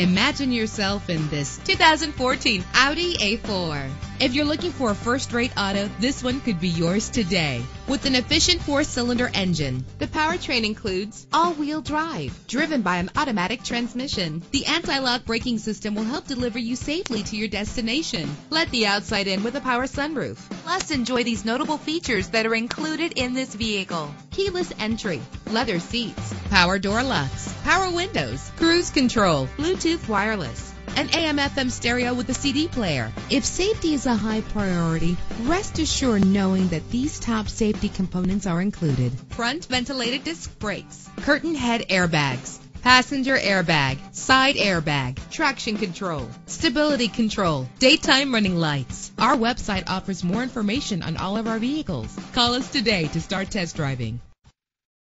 Imagine yourself in this 2014 Audi A4. If you're looking for a first-rate auto, this one could be yours today. With an efficient four-cylinder engine, the powertrain includes all-wheel drive, driven by an automatic transmission. The anti-lock braking system will help deliver you safely to your destination. Let the outside in with a power sunroof. Plus, enjoy these notable features that are included in this vehicle. Keyless entry, leather seats, power door locks, power windows, cruise control, Bluetooth wireless, an AM FM stereo with a CD player. If safety is a high priority, rest assured knowing that these top safety components are included. Front ventilated disc brakes, curtain head airbags, passenger airbag, side airbag, traction control, stability control, daytime running lights. Our website offers more information on all of our vehicles. Call us today to start test driving.